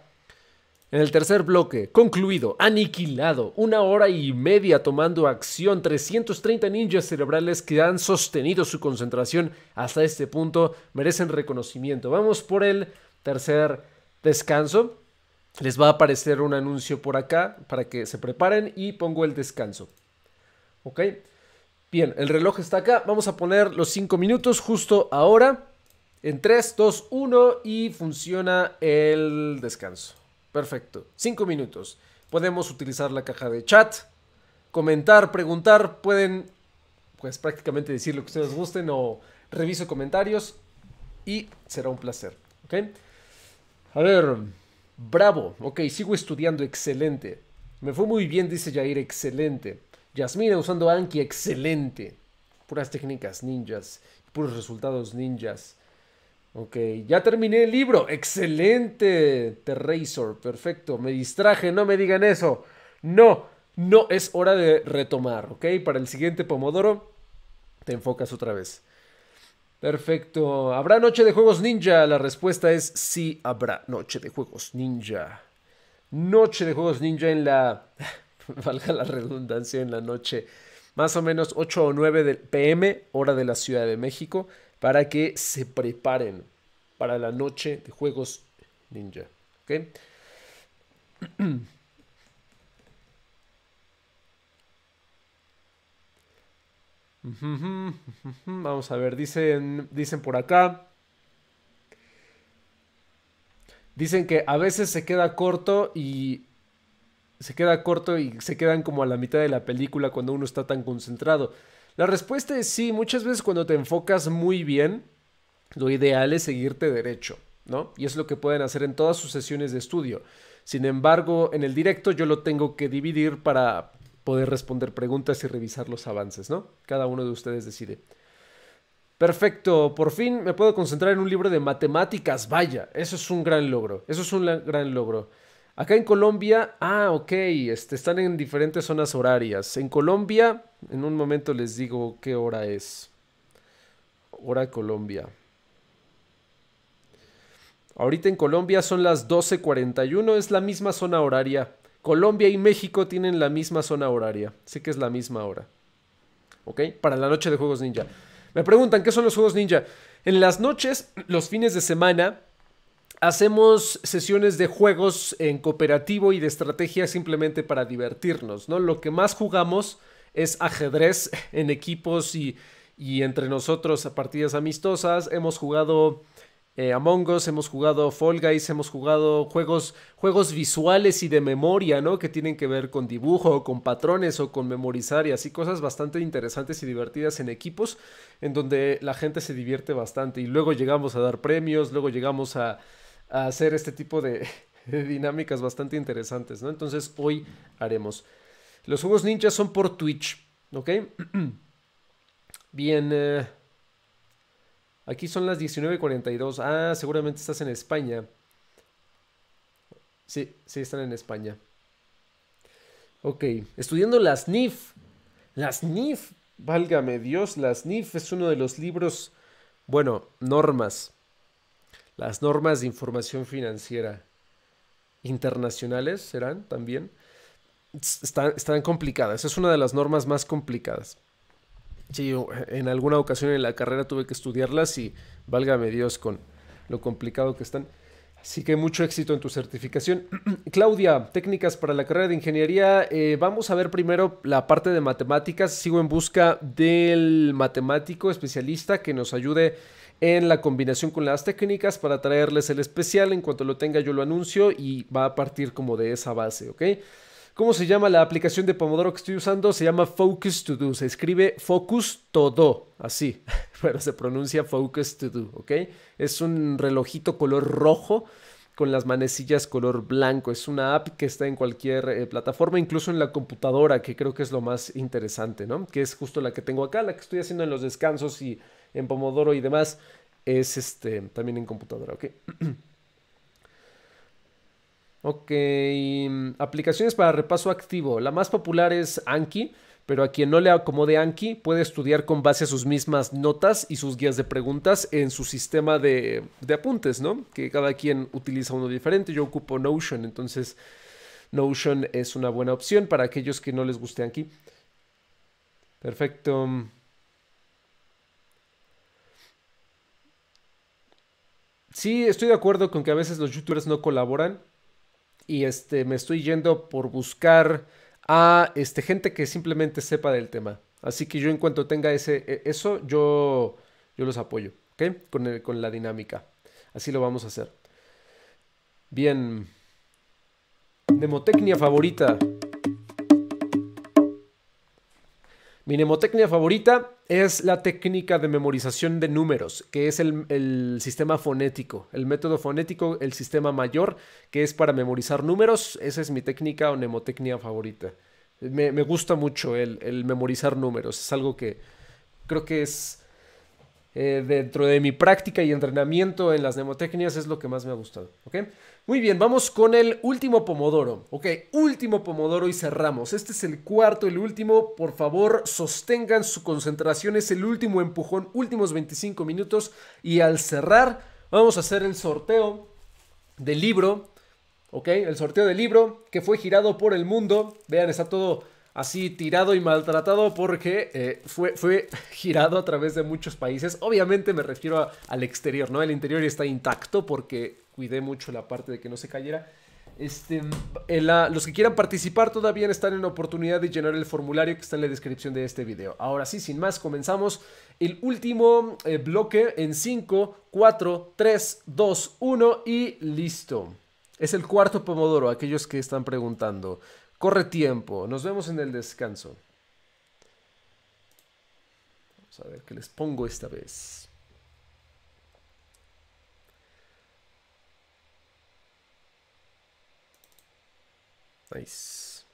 Speaker 1: En el tercer bloque, concluido, aniquilado, una hora y media tomando acción, 330 ninjas cerebrales que han sostenido su concentración hasta este punto merecen reconocimiento. Vamos por el tercer descanso. Les va a aparecer un anuncio por acá para que se preparen y pongo el descanso. ¿Ok? Bien, el reloj está acá. Vamos a poner los 5 minutos justo ahora. En 3, 2, 1 y funciona el descanso. Perfecto. Cinco minutos. Podemos utilizar la caja de chat, comentar, preguntar. Pueden, pues prácticamente decir lo que ustedes gusten o reviso comentarios y será un placer. ¿Ok? A ver, bravo. Ok, sigo estudiando. Excelente. Me fue muy bien, dice Jair. Excelente. Yasmina usando Anki. Excelente. Puras técnicas ninjas. Puros resultados ninjas. Ok, ya terminé el libro. Excelente. Terrazor, perfecto. Me distraje, no me digan eso. No, no es hora de retomar, ¿ok? Para el siguiente Pomodoro, te enfocas otra vez. Perfecto. ¿Habrá noche de juegos ninja? La respuesta es sí, habrá noche de juegos ninja. Noche de juegos ninja en la... valga la redundancia, en la noche. Más o menos 8 o 9 de pm, hora de la Ciudad de México para que se preparen para la noche de juegos ninja. Vamos a ver, dicen, dicen por acá. Dicen que a veces se queda corto y se queda corto y se quedan como a la mitad de la película cuando uno está tan concentrado. La respuesta es sí, muchas veces cuando te enfocas muy bien, lo ideal es seguirte derecho, ¿no? Y es lo que pueden hacer en todas sus sesiones de estudio. Sin embargo, en el directo yo lo tengo que dividir para poder responder preguntas y revisar los avances, ¿no? Cada uno de ustedes decide. Perfecto, por fin me puedo concentrar en un libro de matemáticas, vaya, eso es un gran logro, eso es un gran logro. Acá en Colombia, ah, ok, este, están en diferentes zonas horarias. En Colombia, en un momento les digo qué hora es. Hora Colombia. Ahorita en Colombia son las 12.41, es la misma zona horaria. Colombia y México tienen la misma zona horaria, sé que es la misma hora. ¿Ok? Para la noche de Juegos Ninja. Me preguntan, ¿qué son los Juegos Ninja? En las noches, los fines de semana, hacemos sesiones de juegos en cooperativo y de estrategia simplemente para divertirnos, ¿no? Lo que más jugamos es ajedrez en equipos y, entre nosotros a partidas amistosas. Hemos jugado eh, Among Us, hemos jugado Fall Guys, hemos jugado juegos, juegos visuales y de memoria, ¿no? Que tienen que ver con dibujo, con patrones o con memorizar y así cosas bastante interesantes y divertidas en equipos en donde la gente se divierte bastante y luego llegamos a dar premios, luego llegamos a a hacer este tipo de, dinámicas bastante interesantes, ¿no? Entonces hoy haremos. Los juegos ninjas son por Twitch, ¿ok? Bien. Eh, aquí son las 19.42. Ah, seguramente estás en España. Sí, sí, están en España. Ok, estudiando las NIF. Las NIF, válgame Dios, las NIF es uno de los libros, bueno, normas las normas de información financiera internacionales serán también. Están, están complicadas. Es una de las normas más complicadas. Sí, en alguna ocasión en la carrera tuve que estudiarlas y válgame Dios con lo complicado que están. Así que mucho éxito en tu certificación. Claudia, técnicas para la carrera de ingeniería. Eh, vamos a ver primero la parte de matemáticas. Sigo en busca del matemático especialista que nos ayude en la combinación con las técnicas para traerles el especial. En cuanto lo tenga yo lo anuncio y va a partir como de esa base, ¿ok? ¿Cómo se llama la aplicación de Pomodoro que estoy usando? Se llama Focus To Do. Se escribe Focus Todo, así, pero se pronuncia Focus To Do, ¿ok? Es un relojito color rojo con las manecillas color blanco. Es una app que está en cualquier eh, plataforma, incluso en la computadora, que creo que es lo más interesante, ¿no? Que es justo la que tengo acá, la que estoy haciendo en los descansos y en Pomodoro y demás, es este, también en computadora, ¿ok? ok, aplicaciones para repaso activo. La más popular es Anki, pero a quien no le acomode Anki puede estudiar con base a sus mismas notas y sus guías de preguntas en su sistema de, apuntes, ¿no? Que cada quien utiliza uno diferente. Yo ocupo Notion, entonces Notion es una buena opción para aquellos que no les guste Anki. Perfecto. Sí, estoy de acuerdo con que a veces los youtubers no colaboran y este me estoy yendo por buscar a este, gente que simplemente sepa del tema. Así que yo en cuanto tenga ese, e, eso, yo, yo los apoyo, ¿ok? Con, con la dinámica. Así lo vamos a hacer. Bien. Nemotecnia favorita. Mi mnemotecnia favorita es la técnica de memorización de números, que es el, sistema fonético, el método fonético, el sistema mayor, que es para memorizar números. Esa es mi técnica o mnemotecnia favorita. Me, gusta mucho el, el, memorizar números. Es algo que creo que es eh, dentro de mi práctica y entrenamiento en las mnemotecnias es lo que más me ha gustado. Muy bien, vamos con el último pomodoro. Ok, último pomodoro y cerramos. Este es el cuarto, el último. Por favor, sostengan su concentración. Es el último empujón, últimos 25 minutos. Y al cerrar, vamos a hacer el sorteo del libro. Ok, el sorteo del libro que fue girado por el mundo. Vean, está todo así tirado y maltratado porque eh, fue, fue girado a través de muchos países. Obviamente me refiero al exterior, ¿no? El interior está intacto porque cuidé mucho la parte de que no se cayera. Este, los que quieran participar todavía están en la oportunidad de llenar el formulario que está en la descripción de este video. Ahora sí, sin más, comenzamos el último eh, bloque en 5, 4, 3, 2, 1 y listo. Es el cuarto pomodoro, aquellos que están preguntando. Corre tiempo. Nos vemos en el descanso. Vamos a ver qué les pongo esta vez. Nice.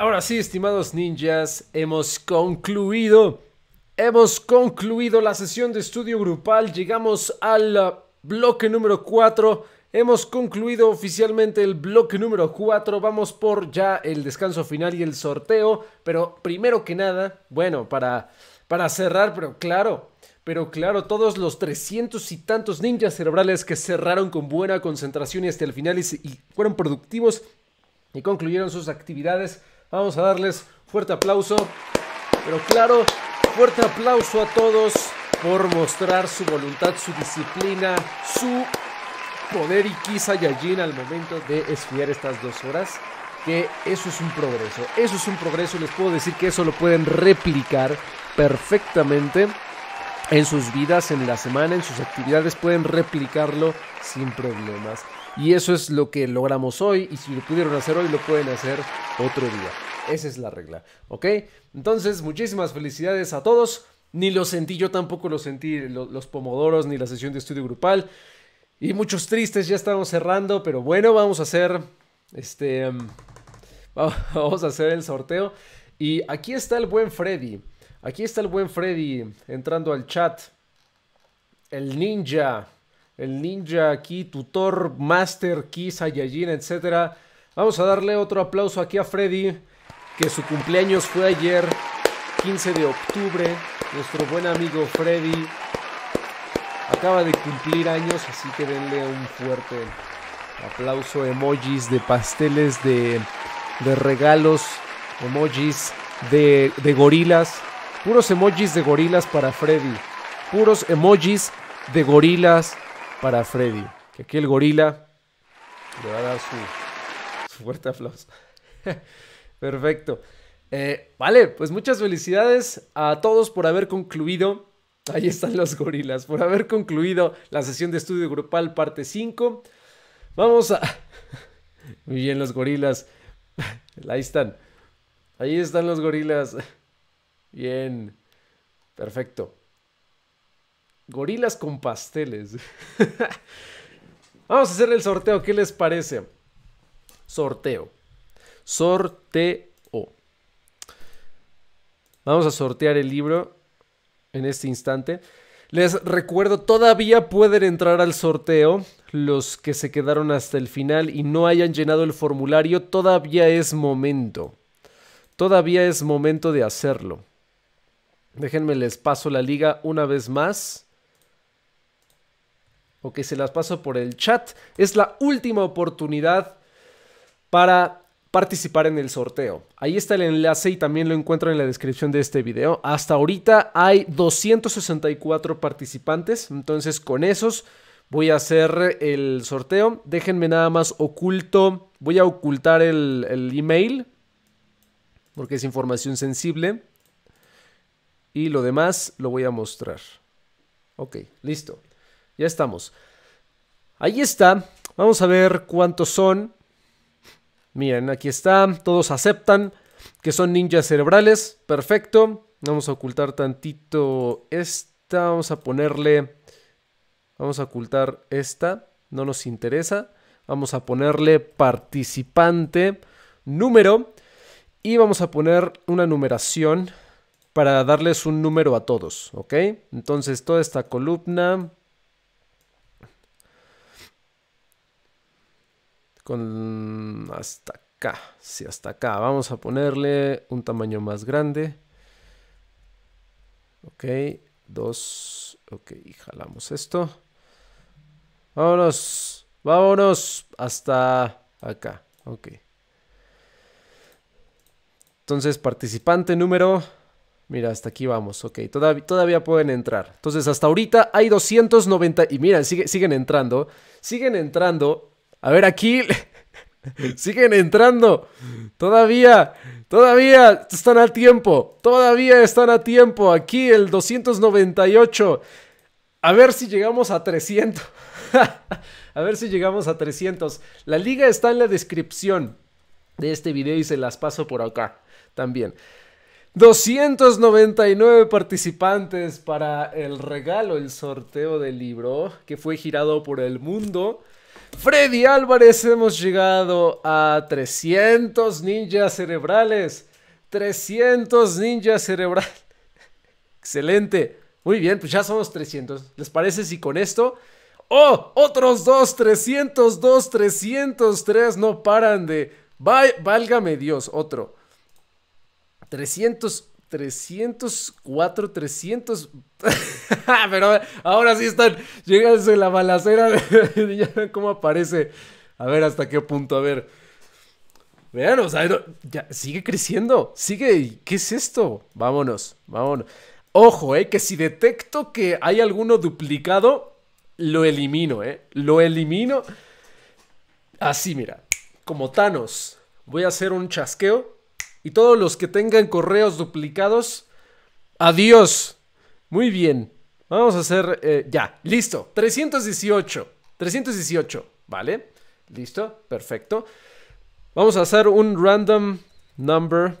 Speaker 1: Ahora sí, estimados ninjas, hemos concluido. Hemos concluido la sesión de estudio grupal. Llegamos al uh, bloque número 4. Hemos concluido oficialmente el bloque número 4. Vamos por ya el descanso final y el sorteo. Pero primero que nada, bueno, para, para cerrar, pero claro, pero claro, todos los 300 y tantos ninjas cerebrales que cerraron con buena concentración y hasta el final y fueron productivos y concluyeron sus actividades. Vamos a darles fuerte aplauso. Pero claro, fuerte aplauso a todos por mostrar su voluntad, su disciplina, su poder y quizá Yajin al momento de estudiar estas dos horas. Que eso es un progreso. Eso es un progreso. Les puedo decir que eso lo pueden replicar perfectamente en sus vidas, en la semana, en sus actividades. Pueden replicarlo sin problemas. Y eso es lo que logramos hoy. Y si lo pudieron hacer hoy, lo pueden hacer otro día. Esa es la regla. ¿Ok? Entonces, muchísimas felicidades a todos. Ni lo sentí, yo tampoco lo sentí, los, pomodoros, ni la sesión de estudio grupal. Y muchos tristes, ya estamos cerrando, pero bueno, vamos a hacer este em, vamos a hacer el sorteo y aquí está el buen Freddy. Aquí está el buen Freddy entrando al chat. El ninja el ninja aquí, tutor, master, key, Saiyajin, etc. Vamos a darle otro aplauso aquí a Freddy, que su cumpleaños fue ayer, 15 de octubre. Nuestro buen amigo Freddy acaba de cumplir años, así que denle un fuerte aplauso, emojis de pasteles, de, de regalos, emojis de, de gorilas, puros emojis de gorilas para Freddy, puros emojis de gorilas para Freddy. Que aquí el gorila le va a dar su, fuerte aplauso. Perfecto. Eh, vale, pues muchas felicidades a todos por haber concluido. Ahí están los gorilas, por haber concluido la sesión de estudio grupal parte 5. Vamos a... Muy bien los gorilas. Ahí están. Ahí están los gorilas. Bien. Perfecto. Gorilas con pasteles. Vamos a hacer el sorteo. ¿Qué les parece? Sorteo. Sorteo. Vamos a sortear el libro en este instante. Les recuerdo, todavía pueden entrar al sorteo los que se quedaron hasta el final y no hayan llenado el formulario. Todavía es momento. Todavía es momento de hacerlo. Déjenme les paso la liga una vez más o que se las paso por el chat. Es la última oportunidad para participar en el sorteo. Ahí está el enlace y también lo encuentro en la descripción de este video. Hasta ahorita hay 264 participantes, entonces con esos voy a hacer el sorteo. Déjenme nada más oculto, voy a ocultar el, el email porque es información sensible. Y lo demás lo voy a mostrar. Ok, listo. Ya estamos. Ahí está. Vamos a ver cuántos son. Miren, aquí está. Todos aceptan que son ninjas cerebrales. Perfecto. Vamos a ocultar tantito esta. Vamos a ponerle... Vamos a ocultar esta. No nos interesa. Vamos a ponerle participante número. Y vamos a poner una numeración para darles un número a todos. ¿Ok? Entonces toda esta columna con hasta acá, sí, hasta acá. Vamos a ponerle un tamaño más grande. Ok, dos, ok, jalamos esto. Vámonos, vámonos hasta acá, ok. Entonces, participante número... Mira, hasta aquí vamos, ok, todavía, todavía pueden entrar. Entonces, hasta ahorita hay 290... Y mira, siguen entrando, siguen entrando a ver, aquí siguen entrando. Todavía, todavía están a tiempo. Todavía están a tiempo. Aquí el 298. A ver si llegamos a 300. a ver si llegamos a 300. La liga está en la descripción de este video y se las paso por acá también. 299 participantes para el regalo, el sorteo del libro que fue girado por el mundo. Freddy Álvarez, hemos llegado a 300 ninjas cerebrales. 300 ninja cerebral. Excelente. Muy bien, pues ya somos 300. ¿Les parece si con esto... ¡Oh! Otros dos, 302, 303. No paran de... válgame Dios, otro. 300, 304, 300. Pero ahora sí están. Lleganse la balacera. ya cómo aparece. A ver hasta qué punto. A ver. Vean, o sea, ya, sigue creciendo. Sigue. ¿Qué es esto? Vámonos, vámonos. Ojo, eh, que si detecto que hay alguno duplicado, lo elimino, eh. Lo elimino. Así, mira. Como Thanos. Voy a hacer un chasqueo. Y todos los que tengan correos duplicados, adiós. Muy bien. Vamos a hacer, eh, ya, listo. 318. 318, ¿vale? Listo, perfecto. Vamos a hacer un random number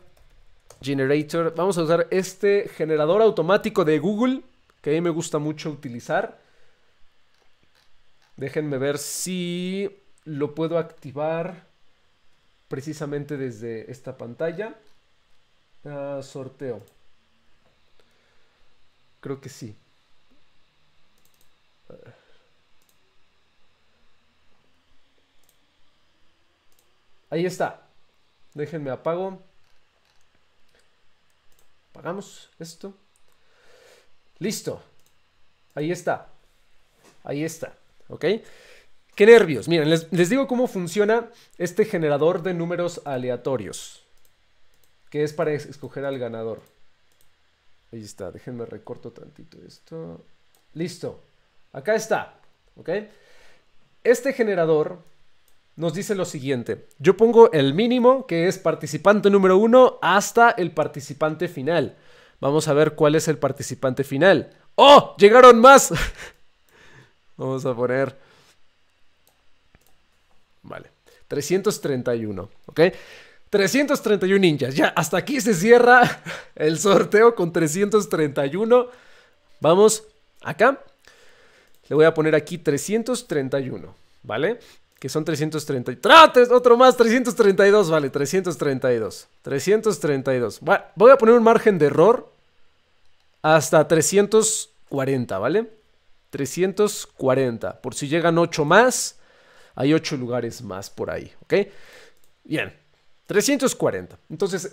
Speaker 1: generator. Vamos a usar este generador automático de Google, que a mí me gusta mucho utilizar. Déjenme ver si lo puedo activar precisamente desde esta pantalla. Ah, sorteo. Creo que sí. Ahí está. Déjenme apago. Apagamos esto. Listo. Ahí está. Ahí está. ¿Ok? Qué nervios. Miren, les, digo cómo funciona este generador de números aleatorios. Que es para escoger al ganador. Ahí está. Déjenme recorto tantito esto. Listo. Acá está. ¿Ok? Este generador nos dice lo siguiente. Yo pongo el mínimo, que es participante número uno, hasta el participante final. Vamos a ver cuál es el participante final. ¡Oh! ¡Llegaron más! Vamos a poner Vale. 331, ¿ok? 331 ninjas. Ya, hasta aquí se cierra el sorteo con 331. Vamos acá. Le voy a poner aquí 331, ¿vale? Que son 330. ¡Trates! Otro más, 332, vale, 332. 332. Voy a poner un margen de error hasta 340, ¿vale? 340. Por si llegan 8 más, hay ocho lugares más por ahí, ¿ok? Bien, 340. Entonces,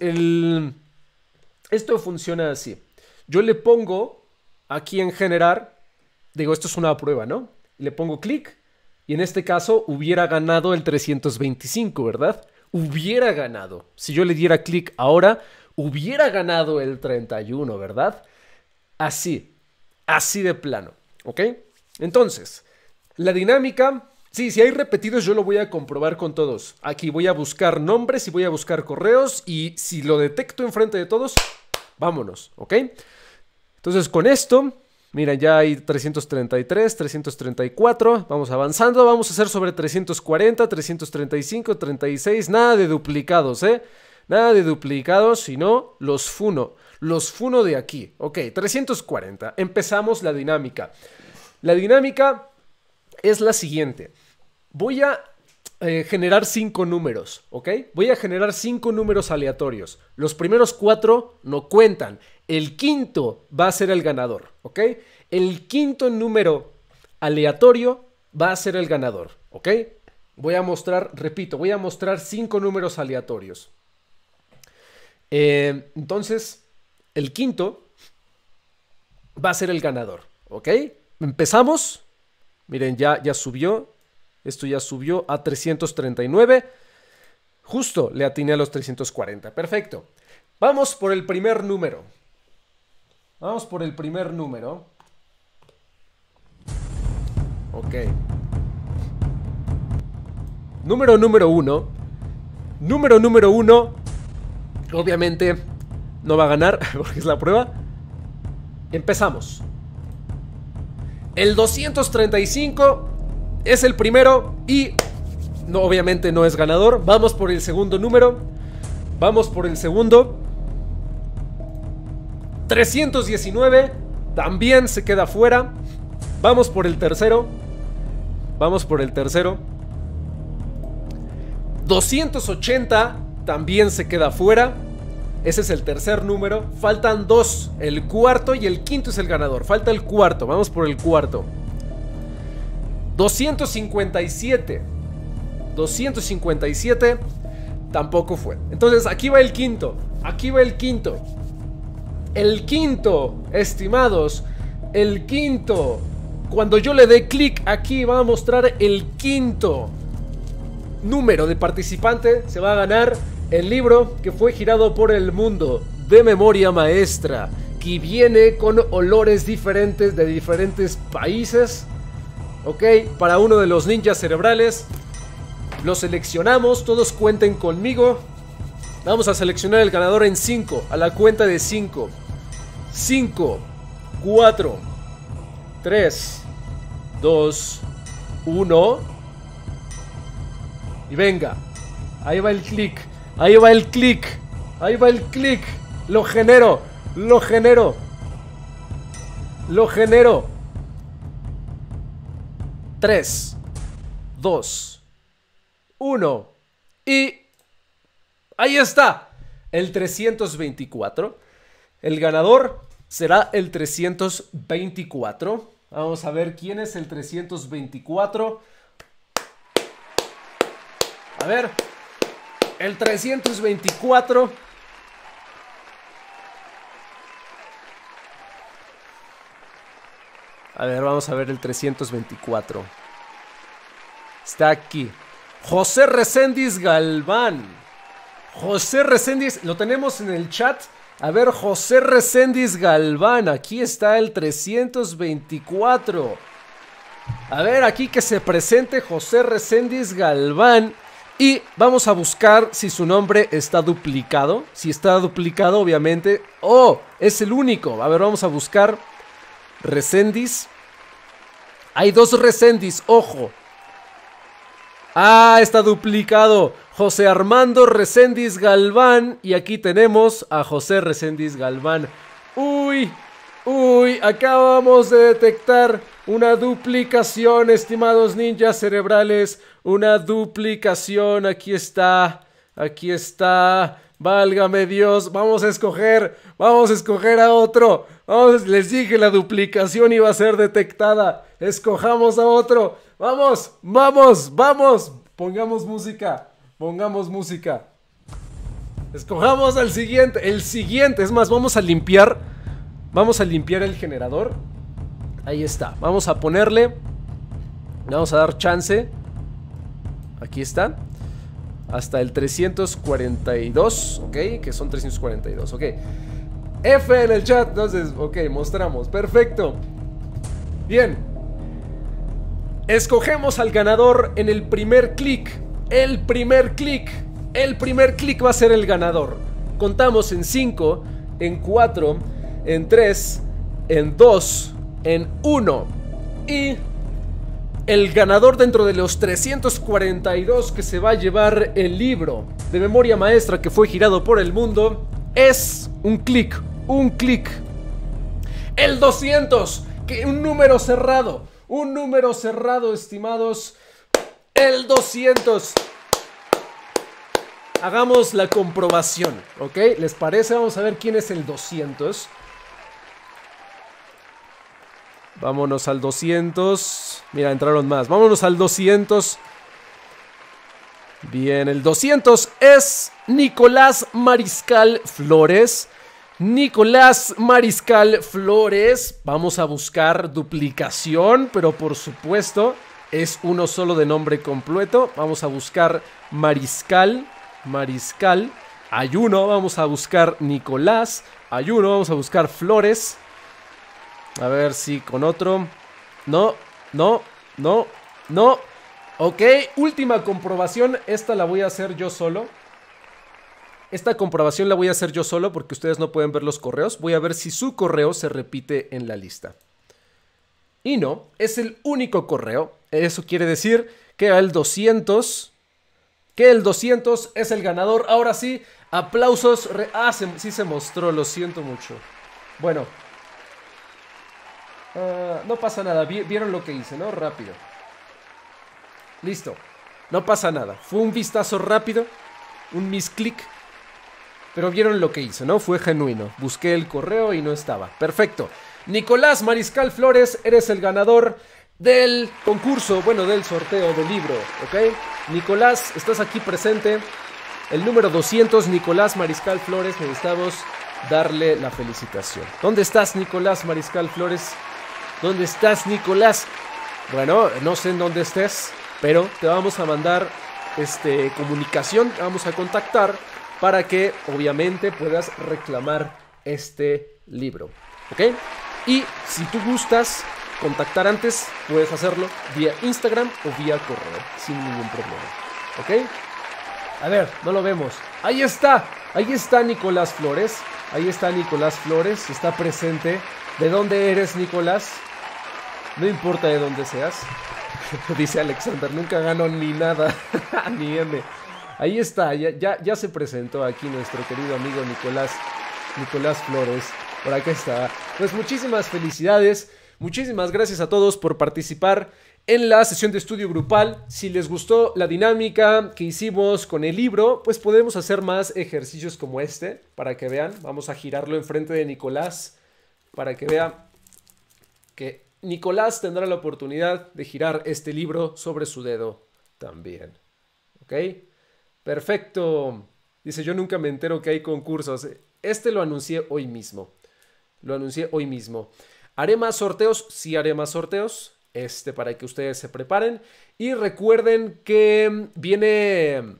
Speaker 1: esto funciona así. Yo le pongo aquí en generar, digo, esto es una prueba, ¿no? Le pongo clic y en este caso hubiera ganado el 325, ¿verdad? Hubiera ganado. Si yo le diera clic ahora, hubiera ganado el 31, ¿verdad? Así, así de plano, ¿ok? Entonces, la dinámica Sí, si hay repetidos yo lo voy a comprobar con todos. Aquí voy a buscar nombres y voy a buscar correos y si lo detecto enfrente de todos, vámonos, ¿ok? Entonces con esto, mira, ya hay 333, 334, vamos avanzando, vamos a hacer sobre 340, 335, 36, nada de duplicados, ¿eh? Nada de duplicados, sino los funo, los funo de aquí, ok, 340, empezamos la dinámica. La dinámica es la siguiente voy a eh, generar cinco números, ¿ok? Voy a generar cinco números aleatorios. Los primeros cuatro no cuentan. El quinto va a ser el ganador, ¿ok? El quinto número aleatorio va a ser el ganador, ¿ok? Voy a mostrar, repito, voy a mostrar cinco números aleatorios. Eh, entonces, el quinto va a ser el ganador, ¿ok? Empezamos. Miren, ya, ya subió. Esto ya subió a 339. Justo le atiné a los 340. Perfecto. Vamos por el primer número. Vamos por el primer número. Ok. Número número uno. Número número uno. Obviamente no va a ganar porque es la prueba. Empezamos. El 235 es el primero y no, obviamente no es ganador. Vamos por el segundo número. Vamos por el segundo. 319 también se queda fuera. Vamos por el tercero. Vamos por el tercero. 280 también se queda fuera. Ese es el tercer número. Faltan dos. El cuarto y el quinto es el ganador. Falta el cuarto. Vamos por el cuarto. 257. 257 tampoco fue. Entonces aquí va el quinto. Aquí va el quinto. El quinto, estimados. El quinto. Cuando yo le dé clic aquí va a mostrar el quinto número de participante. Se va a ganar el libro que fue girado por el mundo de memoria maestra. Que viene con olores diferentes de diferentes países. Ok, para uno de los ninjas cerebrales. Lo seleccionamos, todos cuenten conmigo. Vamos a seleccionar el ganador en 5, a la cuenta de 5. 5, 4, 3, 2, 1. Y venga, ahí va el clic, ahí va el clic, ahí va el clic. Lo genero, lo genero, lo genero. 3, 2, 1. Y ahí está. El 324. El ganador será el 324. Vamos a ver quién es el 324. A ver. El 324. A ver, vamos a ver el 324. Está aquí. José Reséndiz Galván. José Reséndiz, lo tenemos en el chat. A ver, José Reséndiz Galván, aquí está el 324. A ver, aquí que se presente José Reséndiz Galván. Y vamos a buscar si su nombre está duplicado. Si está duplicado, obviamente. ¡Oh! Es el único. A ver, vamos a buscar Reséndiz. Hay dos Reséndiz, ojo. Ah, está duplicado. José Armando Reséndiz Galván. Y aquí tenemos a José Reséndiz Galván. Uy, uy, acabamos de detectar una duplicación, estimados ninjas cerebrales. Una duplicación. Aquí está. Aquí está. Válgame Dios. Vamos a escoger. Vamos a escoger a otro. Les dije la duplicación iba a ser detectada. Escojamos a otro. Vamos, vamos, vamos. Pongamos música. Pongamos música. Escojamos al siguiente. El siguiente. Es más, vamos a limpiar. Vamos a limpiar el generador. Ahí está. Vamos a ponerle. Vamos a dar chance. Aquí está. Hasta el 342. Ok. Que son 342. Ok. F en el chat. Entonces, ok, mostramos. Perfecto. Bien. Escogemos al ganador en el primer clic. El primer clic. El primer clic va a ser el ganador. Contamos en 5, en 4, en 3, en 2, en 1. Y el ganador dentro de los 342 que se va a llevar el libro de memoria maestra que fue girado por el mundo es un clic, un clic. El 200, que un número cerrado. Un número cerrado, estimados. El 200. Hagamos la comprobación, ¿ok? ¿Les parece? Vamos a ver quién es el 200. Vámonos al 200. Mira, entraron más. Vámonos al 200. Bien, el 200 es Nicolás Mariscal Flores. Nicolás Mariscal Flores. Vamos a buscar duplicación, pero por supuesto es uno solo de nombre completo. Vamos a buscar Mariscal. Mariscal. Ayuno. Vamos a buscar Nicolás. Ayuno. Vamos a buscar Flores. A ver si con otro. No, no, no, no. Ok, última comprobación. Esta la voy a hacer yo solo. Esta comprobación la voy a hacer yo solo porque ustedes no pueden ver los correos. Voy a ver si su correo se repite en la lista. Y no, es el único correo. Eso quiere decir que el 200, que el 200 es el ganador. Ahora sí, aplausos. ah, sí se mostró, lo siento mucho. Bueno. Ah, no pasa nada, vieron lo que hice, ¿no? Rápido. Listo. No pasa nada. Fue un vistazo rápido. Un misclick Pero vieron lo que hice, ¿no? Fue genuino. Busqué el correo y no estaba. Perfecto. Nicolás Mariscal Flores, eres el ganador del concurso, bueno, del sorteo del libro, ¿ok? Nicolás, estás aquí presente. El número 200, Nicolás Mariscal Flores, necesitamos darle la felicitación. ¿Dónde estás, Nicolás Mariscal Flores? ¿Dónde estás, Nicolás? Bueno, no sé en dónde estés, pero te vamos a mandar este, comunicación, te vamos a contactar para que obviamente puedas reclamar este libro. ¿Ok? Y si tú gustas contactar antes, puedes hacerlo vía Instagram o vía correo, sin ningún problema. ¿Ok? A ver, no lo vemos. Ahí está, ahí está Nicolás Flores. Ahí está Nicolás Flores, está presente. ¿De dónde eres, Nicolás? No importa de dónde seas. Dice Alexander, nunca gano ni nada, ni M. Ahí está, ya, ya, ya, se presentó aquí nuestro querido amigo Nicolás, Nicolás Flores. Por acá está. Pues muchísimas felicidades. Muchísimas gracias a todos por participar en la sesión de estudio grupal. Si les gustó la dinámica que hicimos con el libro, pues podemos hacer más ejercicios como este para que vean. Vamos a girarlo enfrente de Nicolás para que vean que Nicolás tendrá la oportunidad de girar este libro sobre su dedo también. ¿Ok? Perfecto. Dice, yo nunca me entero que hay concursos. Este lo anuncié hoy mismo. Lo anuncié hoy mismo. ¿Haré más sorteos? Sí haré más sorteos. Este, para que ustedes se preparen. Y recuerden que viene.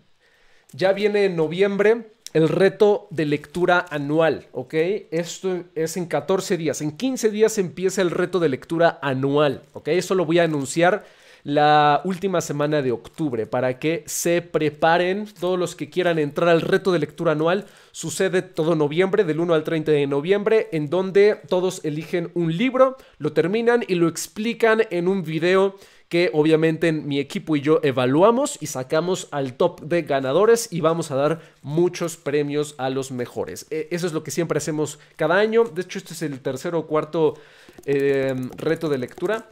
Speaker 1: Ya viene en noviembre el reto de lectura anual, ¿ok? Esto es en 14 días. En 15 días empieza el reto de lectura anual, ¿ok? Eso lo voy a anunciar la última semana de octubre para que se preparen todos los que quieran entrar al reto de lectura anual. Sucede todo noviembre, del 1 al 30 de noviembre, en donde todos eligen un libro, lo terminan y lo explican en un video que obviamente mi equipo y yo evaluamos y sacamos al top de ganadores y vamos a dar muchos premios a los mejores. E, eso es lo que siempre hacemos cada año. De hecho, este es el tercer o cuarto eh, reto de lectura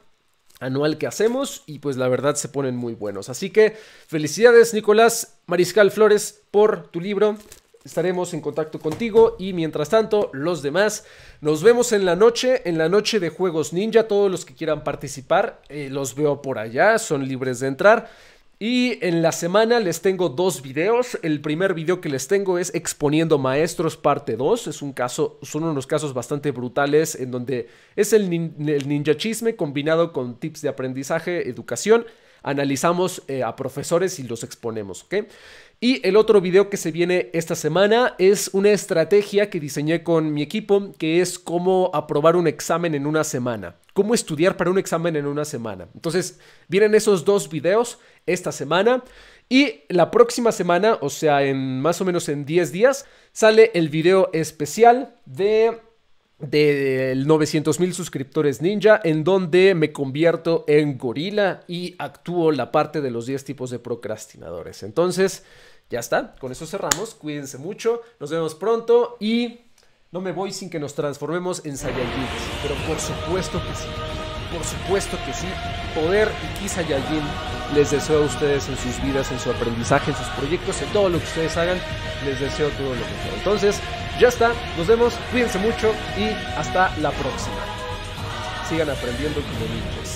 Speaker 1: anual que hacemos y pues la verdad se ponen muy buenos. Así que felicidades Nicolás Mariscal Flores por tu libro. Estaremos en contacto contigo y mientras tanto los demás nos vemos en la noche, en la noche de Juegos Ninja. Todos los que quieran participar eh, los veo por allá, son libres de entrar. Y en la semana les tengo dos videos. El primer video que les tengo es Exponiendo Maestros parte 2. Es un caso, son unos casos bastante brutales en donde es el, ninja chisme combinado con tips de aprendizaje, educación. Analizamos eh, a profesores y los exponemos, ¿ok? Y el otro video que se viene esta semana es una estrategia que diseñé con mi equipo, que es cómo aprobar un examen en una semana. Cómo estudiar para un examen en una semana. Entonces, vienen esos dos videos esta semana. Y la próxima semana, o sea, en más o menos en 10 días, sale el video especial de del 900 mil suscriptores ninja en donde me convierto en gorila y actúo la parte de los 10 tipos de procrastinadores. Entonces, ya está, con eso cerramos, cuídense mucho, nos vemos pronto y no me voy sin que nos transformemos en Saiyajin, pero por supuesto que sí, por supuesto que sí, poder y ki Saiyajin les deseo a ustedes en sus vidas, en su aprendizaje, en sus proyectos, en todo lo que ustedes hagan, les deseo todo lo mejor. Entonces, ya está, nos vemos, cuídense mucho y hasta la próxima. Sigan aprendiendo como niños.